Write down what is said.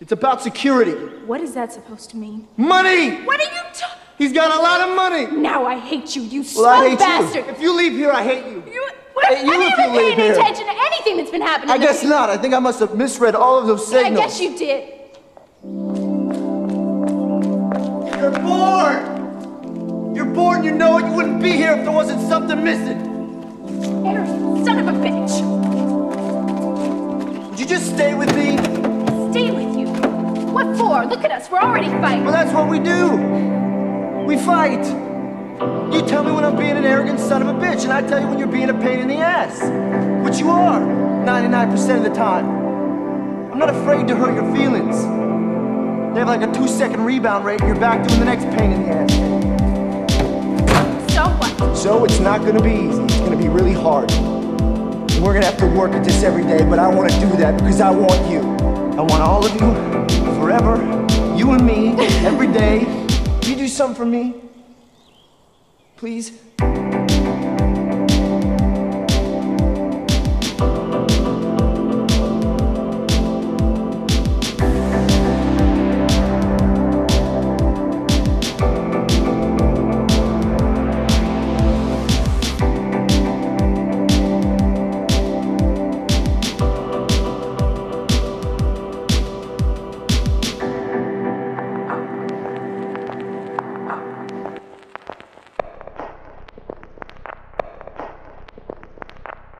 It's about security. What is that supposed to mean? Money! What are you talking? He's got a lot of money! Now I hate you, you Well, I hate bastard! you. If you leave here, I hate you. You, what, Hey, you have you if you paid here. attention to anything that's been happening? I guess not. I think I must have misread all of those sentences. I guess you did. You're bored! You're bored you know it. You wouldn't be here if there wasn't something missing. Aaron, son of a bitch! Would you just stay with me? Stay with you. What for? Look at us, we're already fighting. Well, that's what we do. We fight. You tell me when I'm being an arrogant son of a bitch, and I tell you when you're being a pain in the ass. Which you are, 99% of the time. I'm not afraid to hurt your feelings. They have like a two second rebound rate, and you're back doing the next pain in the ass. So what? So it's not gonna be easy. It's gonna be really hard. And we're gonna have to work at this every day, but I wanna do that because I want you. I want all of you, forever, you and me, every day. You do something for me? Please?